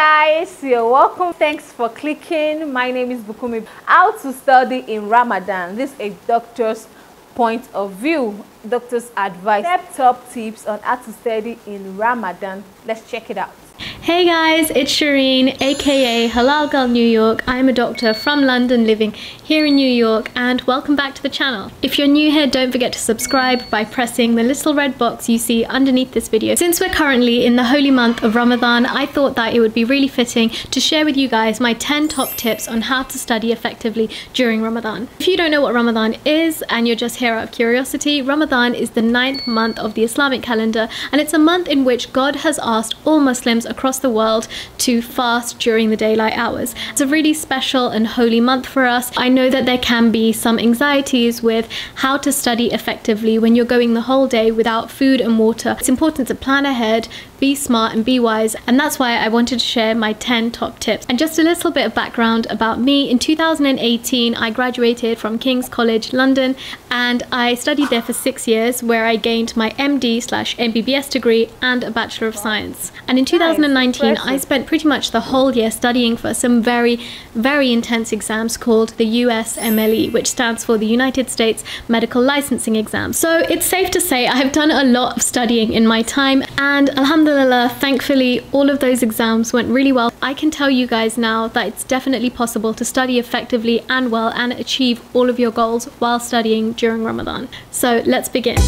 guys, you're welcome. Thanks for clicking. My name is Bukumi. How to study in Ramadan. This is a doctor's point of view. Doctor's advice. Step top tips on how to study in Ramadan. Let's check it out. Hey guys, it's Shireen, aka Halal Girl New York. I'm a doctor from London living here in New York and welcome back to the channel. If you're new here, don't forget to subscribe by pressing the little red box you see underneath this video. Since we're currently in the holy month of Ramadan, I thought that it would be really fitting to share with you guys my 10 top tips on how to study effectively during Ramadan. If you don't know what Ramadan is and you're just here out of curiosity, Ramadan is the ninth month of the Islamic calendar and it's a month in which God has asked all Muslims across the world to fast during the daylight hours. It's a really special and holy month for us. I know that there can be some anxieties with how to study effectively when you're going the whole day without food and water. It's important to plan ahead, be smart and be wise and that's why I wanted to share my 10 top tips. And just a little bit of background about me. In 2018 I graduated from King's College London and I studied there for six years where I gained my MD slash MBBS degree and a Bachelor of Science. And in 2019 I spent pretty much the whole year studying for some very very intense exams called the USMLE which stands for the United States Medical Licensing Exam. So it's safe to say I have done a lot of studying in my time and alhamdulillah alhamdulillah, thankfully, all of those exams went really well. I can tell you guys now that it's definitely possible to study effectively and well and achieve all of your goals while studying during Ramadan. So let's begin.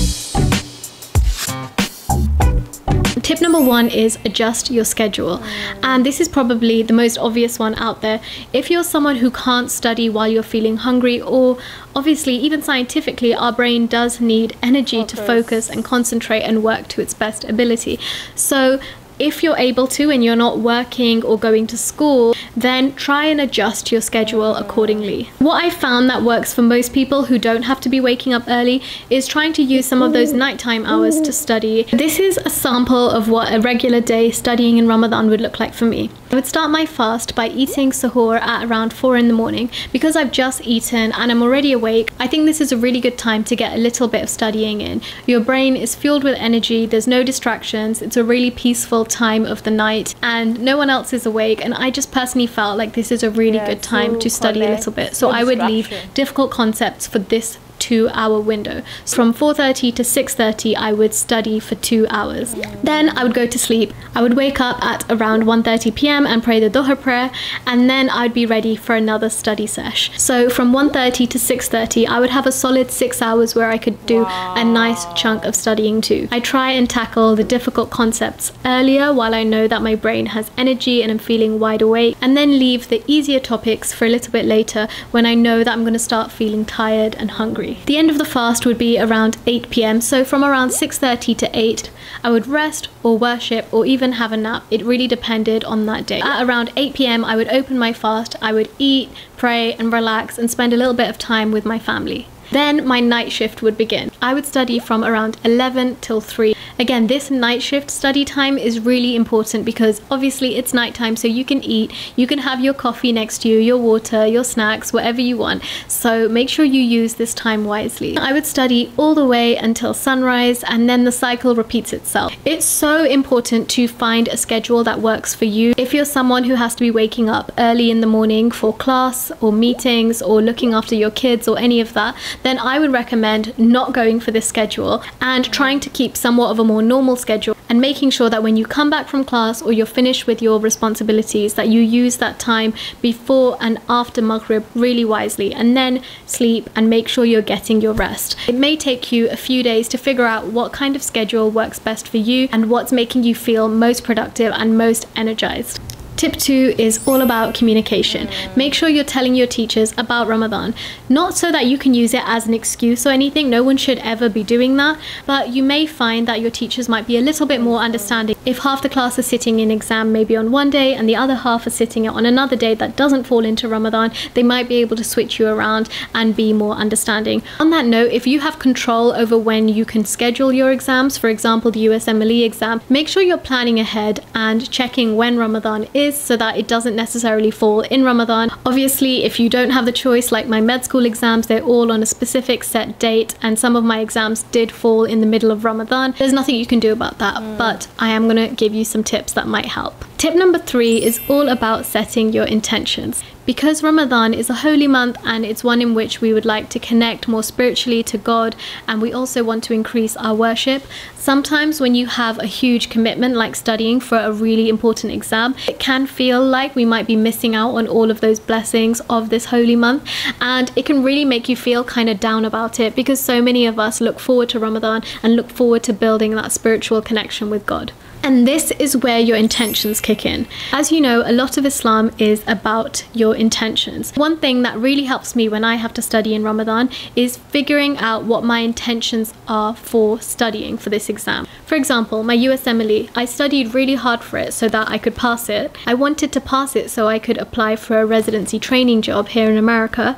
Tip number one is adjust your schedule. Mm. And this is probably the most obvious one out there. If you're someone who can't study while you're feeling hungry, or obviously, even scientifically, our brain does need energy focus. to focus and concentrate and work to its best ability. So, if you're able to and you're not working or going to school, then try and adjust your schedule accordingly. What I found that works for most people who don't have to be waking up early is trying to use some of those nighttime hours to study. This is a sample of what a regular day studying in Ramadan would look like for me. I would start my fast by eating sahur at around 4 in the morning. Because I've just eaten and I'm already awake, I think this is a really good time to get a little bit of studying in. Your brain is fueled with energy, there's no distractions, it's a really peaceful time of the night and no one else is awake and I just personally felt like this is a really yeah, good time to study a little bit. So I would leave difficult concepts for this two hour window. So from 4.30 to 6.30 I would study for two hours. Then I would go to sleep. I would wake up at around 1.30 p.m. and pray the Doha prayer and then I'd be ready for another study sesh. So from 1.30 to 6.30 I would have a solid six hours where I could do wow. a nice chunk of studying too. I try and tackle the difficult concepts earlier while I know that my brain has energy and I'm feeling wide awake and then leave the easier topics for a little bit later when I know that I'm going to start feeling tired and hungry. The end of the fast would be around 8 pm, so from around 6:30 to 8, I would rest or worship or even have a nap. It really depended on that day. At around 8 pm, I would open my fast, I would eat, pray and relax and spend a little bit of time with my family. Then my night shift would begin. I would study from around 11 till 3. Again, this night shift study time is really important because obviously it's nighttime, so you can eat, you can have your coffee next to you, your water, your snacks, whatever you want. So make sure you use this time wisely. I would study all the way until sunrise and then the cycle repeats itself. It's so important to find a schedule that works for you. If you're someone who has to be waking up early in the morning for class or meetings or looking after your kids or any of that, then I would recommend not going for this schedule and trying to keep somewhat of a more normal schedule and making sure that when you come back from class or you're finished with your responsibilities that you use that time before and after Maghrib really wisely and then sleep and make sure you're getting your rest. It may take you a few days to figure out what kind of schedule works best for you and what's making you feel most productive and most energized. Tip two is all about communication. Make sure you're telling your teachers about Ramadan, not so that you can use it as an excuse or anything, no one should ever be doing that, but you may find that your teachers might be a little bit more understanding. If half the class are sitting in exam maybe on one day and the other half are sitting on another day that doesn't fall into Ramadan, they might be able to switch you around and be more understanding. On that note, if you have control over when you can schedule your exams, for example, the USMLE exam, make sure you're planning ahead and checking when Ramadan is is so that it doesn't necessarily fall in Ramadan. Obviously, if you don't have the choice, like my med school exams, they're all on a specific set date, and some of my exams did fall in the middle of Ramadan. There's nothing you can do about that, mm. but I am going to give you some tips that might help. Tip number three is all about setting your intentions. Because Ramadan is a holy month and it's one in which we would like to connect more spiritually to God and we also want to increase our worship, sometimes when you have a huge commitment like studying for a really important exam, it can feel like we might be missing out on all of those blessings of this holy month and it can really make you feel kind of down about it because so many of us look forward to Ramadan and look forward to building that spiritual connection with God. And this is where your intentions kick in. As you know, a lot of Islam is about your intentions. One thing that really helps me when I have to study in Ramadan is figuring out what my intentions are for studying for this exam. For example, my USMLE, I studied really hard for it so that I could pass it. I wanted to pass it so I could apply for a residency training job here in America.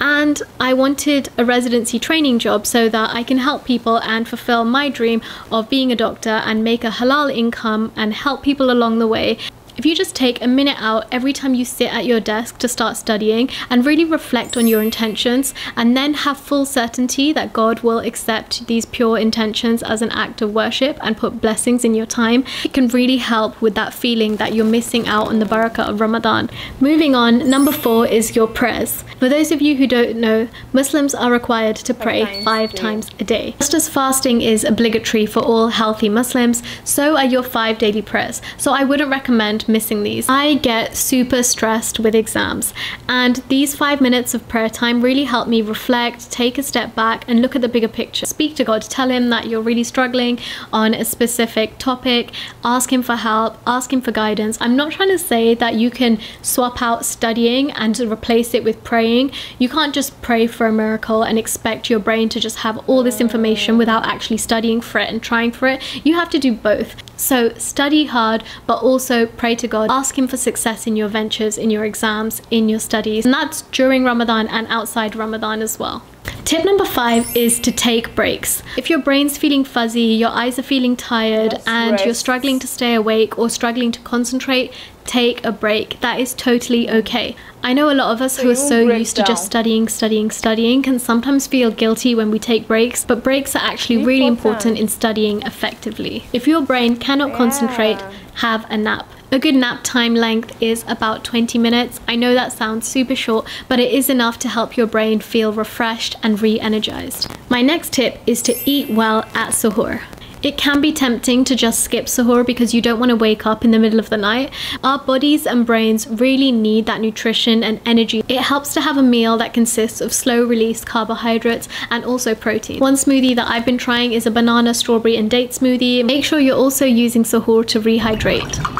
And I wanted a residency training job so that I can help people and fulfill my dream of being a doctor and make a halal income and help people along the way if you just take a minute out every time you sit at your desk to start studying and really reflect on your intentions and then have full certainty that God will accept these pure intentions as an act of worship and put blessings in your time, it can really help with that feeling that you're missing out on the barakah of Ramadan. Moving on, number four is your prayers. For those of you who don't know, Muslims are required to pray five times a day. Just as fasting is obligatory for all healthy Muslims, so are your five daily prayers. So I wouldn't recommend missing these. I get super stressed with exams, and these five minutes of prayer time really help me reflect, take a step back, and look at the bigger picture. Speak to God, tell Him that you're really struggling on a specific topic, ask Him for help, ask Him for guidance. I'm not trying to say that you can swap out studying and replace it with praying. You can't just pray for a miracle and expect your brain to just have all this information without actually studying for it and trying for it. You have to do both. So study hard, but also pray to God. Ask Him for success in your ventures, in your exams, in your studies. And that's during Ramadan and outside Ramadan as well. Tip number five is to take breaks. If your brain's feeling fuzzy, your eyes are feeling tired, and you're struggling to stay awake or struggling to concentrate, take a break. That is totally okay. I know a lot of us who are so used down. to just studying, studying, studying can sometimes feel guilty when we take breaks, but breaks are actually really important in studying effectively. If your brain cannot yeah. concentrate, have a nap. A good nap time length is about 20 minutes. I know that sounds super short, but it is enough to help your brain feel refreshed and re energized. My next tip is to eat well at suhoor. It can be tempting to just skip suhoor because you don't want to wake up in the middle of the night. Our bodies and brains really need that nutrition and energy. It helps to have a meal that consists of slow release carbohydrates and also protein. One smoothie that I've been trying is a banana, strawberry and date smoothie. Make sure you're also using suhoor to rehydrate.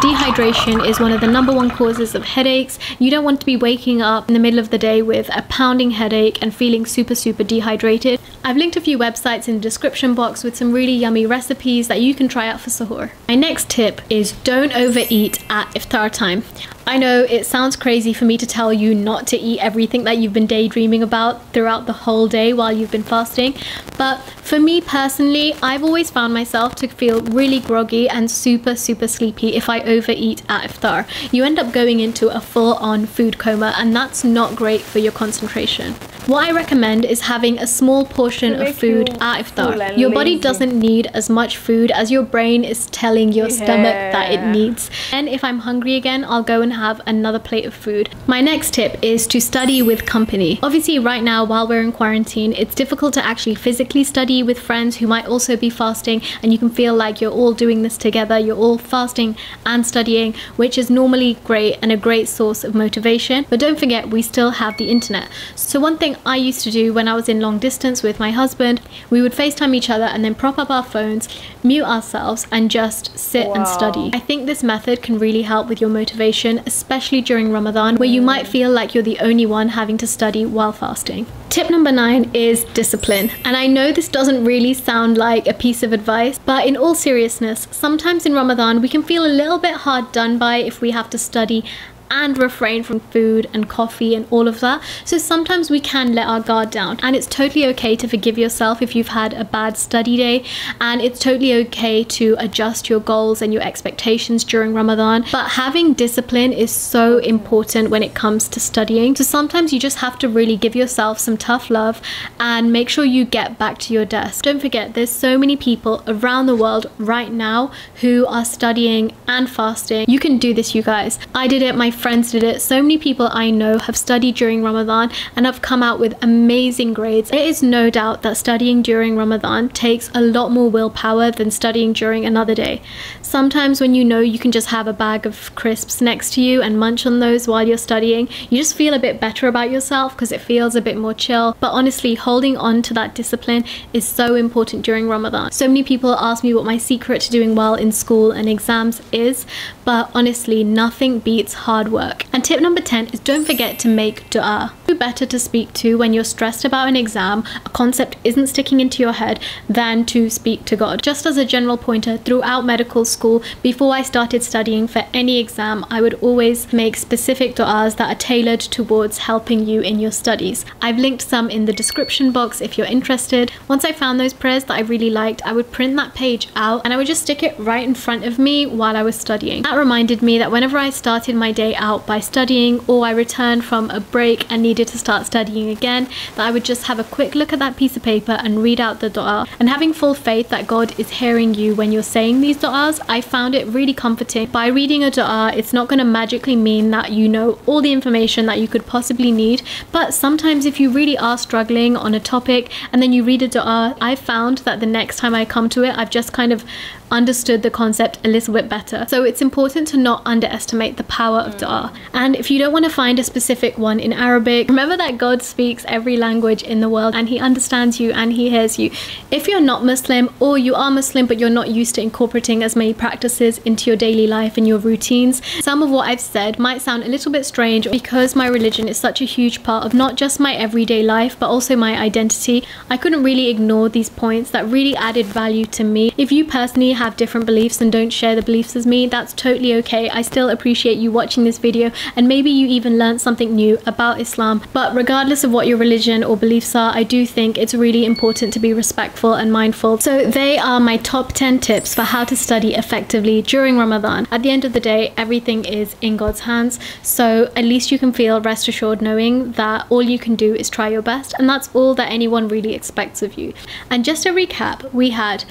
Dehydration is one of the number one causes of headaches. You don't want to be waking up in the middle of the day with a pounding headache and feeling super, super dehydrated. I've linked a few websites in the description box with some really yummy recipes that you can try out for suhoor. My next tip is don't overeat at iftar time. I know it sounds crazy for me to tell you not to eat everything that you've been daydreaming about throughout the whole day while you've been fasting, but for me personally, I've always found myself to feel really groggy and super, super sleepy if I overeat at iftar. You end up going into a full on food coma, and that's not great for your concentration. What I recommend is having a small portion of food at iftar. Your body doesn't need as much food as your brain is telling your yeah. stomach that it needs. And if I'm hungry again, I'll go and have another plate of food. My next tip is to study with company. Obviously, right now, while we're in quarantine, it's difficult to actually physically study with friends who might also be fasting, and you can feel like you're all doing this together. You're all fasting and studying, which is normally great and a great source of motivation. But don't forget, we still have the internet. So, one thing I used to do when I was in long distance with my husband, we would FaceTime each other and then prop up our phones, mute ourselves, and just sit wow. and study. I think this method can really help with your motivation, especially during Ramadan, where you might feel like you're the only one having to study while fasting. Tip number nine is discipline. And I know this doesn't really sound like a piece of advice, but in all seriousness, sometimes in Ramadan we can feel a little bit hard done by if we have to study and refrain from food and coffee and all of that. So sometimes we can let our guard down, and it's totally okay to forgive yourself if you've had a bad study day, and it's totally okay to adjust your goals and your expectations during Ramadan. But having discipline is so important when it comes to studying. So sometimes you just have to really give yourself some tough love and make sure you get back to your desk. Don't forget, there's so many people around the world right now who are studying and fasting. You can do this, you guys. I did it, my friends did it. So many people I know have studied during Ramadan and have come out with amazing grades. It is no doubt that studying during Ramadan takes a lot more willpower than studying during another day. Sometimes when you know you can just have a bag of crisps next to you and munch on those while you're studying, you just feel a bit better about yourself because it feels a bit more chill. But honestly, holding on to that discipline is so important during Ramadan. So many people ask me what my secret to doing well in school and exams is, but honestly, nothing beats hard work. And tip number 10 is don't forget to make dua. Who better to speak to when you're stressed about an exam, a concept isn't sticking into your head, than to speak to God. Just as a general pointer, throughout medical school, before I started studying for any exam, I would always make specific du'as that are tailored towards helping you in your studies. I've linked some in the description box if you're interested. Once I found those prayers that I really liked, I would print that page out and I would just stick it right in front of me while I was studying. That reminded me that whenever I started my day out by studying or I returned from a break and needed to start studying again, that I would just have a quick look at that piece of paper and read out the dua. And having full faith that God is hearing you when you're saying these du'as, I found it really comforting. By reading a du'a, it's not going to magically mean that you know all the information that you could possibly need, but sometimes if you really are struggling on a topic and then you read a du'a, I found that the next time I come to it, I've just kind of understood the concept a little bit better. So it's important to not underestimate the power of mm. dua. And if you don't want to find a specific one in Arabic, remember that God speaks every language in the world and He understands you and He hears you. If you're not Muslim or you are Muslim but you're not used to incorporating as many practices into your daily life and your routines, some of what I've said might sound a little bit strange because my religion is such a huge part of not just my everyday life but also my identity. I couldn't really ignore these points that really added value to me. If you personally have different beliefs and don't share the beliefs as me, that's totally okay. I still appreciate you watching this video and maybe you even learned something new about Islam. But regardless of what your religion or beliefs are, I do think it's really important to be respectful and mindful. So they are my top 10 tips for how to study effectively during Ramadan. At the end of the day, everything is in God's hands. So at least you can feel rest assured knowing that all you can do is try your best and that's all that anyone really expects of you. And just to recap, we had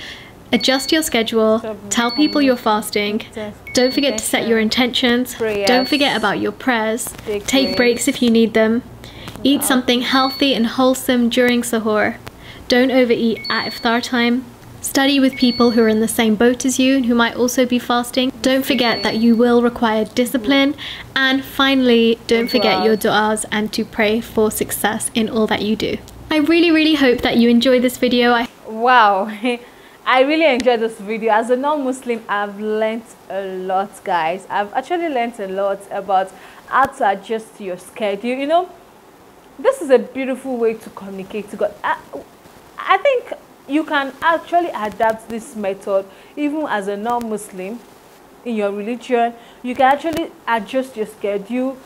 Adjust your schedule. Tell people you're fasting. Don't forget to set your intentions. Don't forget about your prayers. Take breaks if you need them. Eat something healthy and wholesome during sahur. Don't overeat at iftar time. Study with people who are in the same boat as you and who might also be fasting. Don't forget that you will require discipline. And finally, don't forget your du'as and to pray for success in all that you do. I really, really hope that you enjoy this video. I wow. I really enjoyed this video. As a non-Muslim, I've learned a lot, guys. I've actually learned a lot about how to adjust your schedule. You know, this is a beautiful way to communicate to God. I, I think you can actually adapt this method even as a non-Muslim in your religion. You can actually adjust your schedule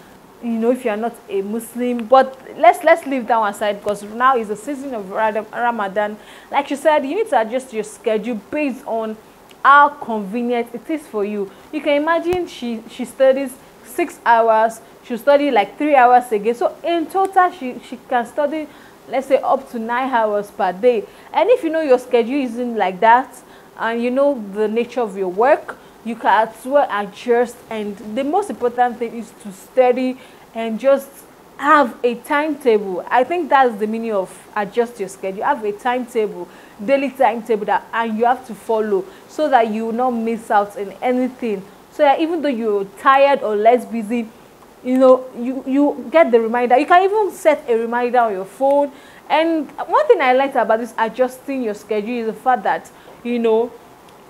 you know if you are not a muslim but let's let's leave that one aside because now is the season of ramadan. Like you said you need to adjust your schedule based on how convenient it is for you. You can imagine she she studies six hours she'll study like three hours again so in total she she can study let's say up to nine hours per day. And if you know your schedule isn't like that and you know the nature of your work you can as well adjust and the most important thing is to study and just have a timetable. I think that's the meaning of adjust your schedule. Have a timetable daily timetable that and you have to follow so that you will not miss out in anything. So that even though you're tired or less busy you know you you get the reminder. You can even set a reminder on your phone. And one thing i liked about this adjusting your schedule is the fact that you know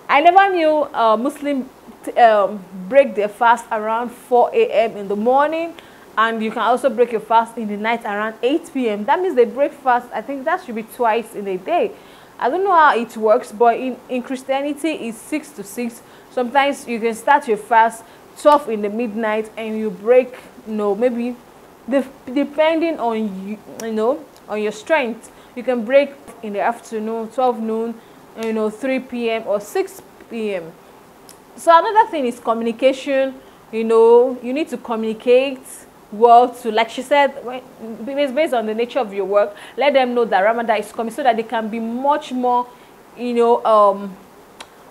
I never knew Muslim um, break their fast around 4 a.m. in the morning and you can also break your fast in the night around 8 p.m. That means they break fast, I think that should be twice in a day. I don't know how it works, but in, in Christianity, it's 6 to 6. Sometimes you can start your fast 12 in the midnight and you break you know maybe depending on you you know on your strength you can break in the afternoon 12 noon you know 3 p.m or 6 p.m so another thing is communication. You know you need to communicate well to like she said based on the nature of your work let them know that ramadan is coming so that they can be much more you know um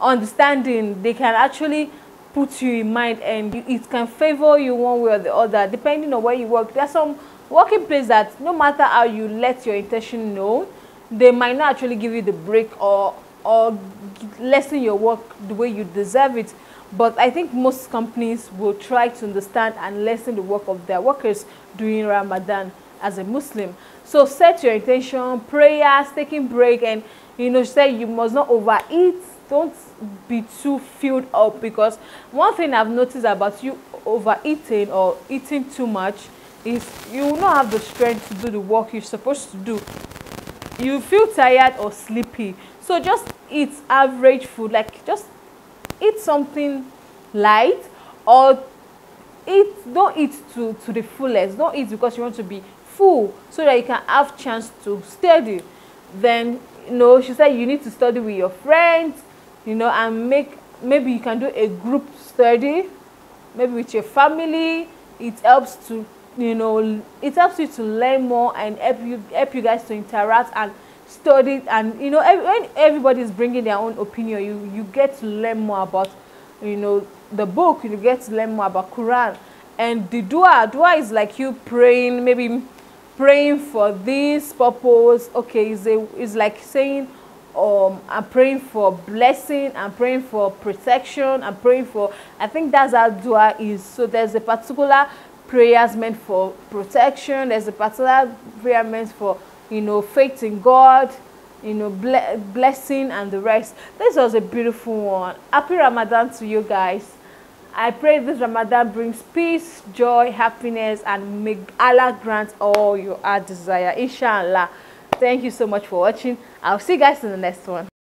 understanding. They can actually put you in mind and it can favor you one way or the other depending on where you work. There's some working place that no matter how you let your intention know they might not actually give you the break or or lessen your work the way you deserve it but I think most companies will try to understand and lessen the work of their workers during Ramadan as a Muslim. So set your intention, prayers, taking break, and you know, say you must not overeat. Don't be too filled up because one thing I've noticed about you overeating or eating too much is you will not have the strength to do the work you're supposed to do. You feel tired or sleepy. So just eat average food, like just eat something light or eat don't eat to to the fullest. Don't eat because you want to be full so that you can have chance to study. Then you know she said you need to study with your friends you know and make maybe you can do a group study maybe with your family. It helps to you know it helps you to learn more and help you help you guys to interact and studied and you know when everybody is bringing their own opinion you you get to learn more about you know the book you get to learn more about quran. And the dua dua is like you praying maybe praying for this purpose okay is a like saying um i'm praying for blessing i'm praying for protection i'm praying for i think that's how dua is. So there's a particular prayers meant for protection there's a particular prayer meant for you know, faith in God, you know, ble blessing and the rest. This was a beautiful one. Happy Ramadan to you guys. I pray this Ramadan brings peace, joy, happiness, and may Allah grant all your desire. Inshallah. Thank you so much for watching. I'll see you guys in the next one.